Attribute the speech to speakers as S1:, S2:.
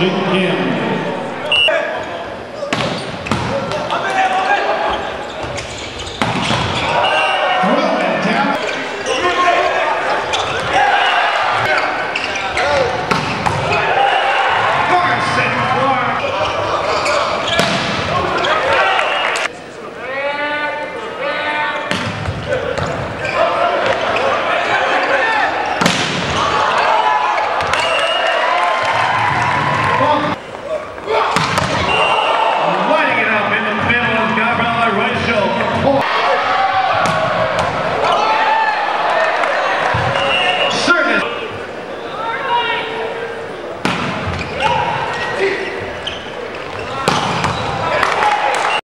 S1: Jake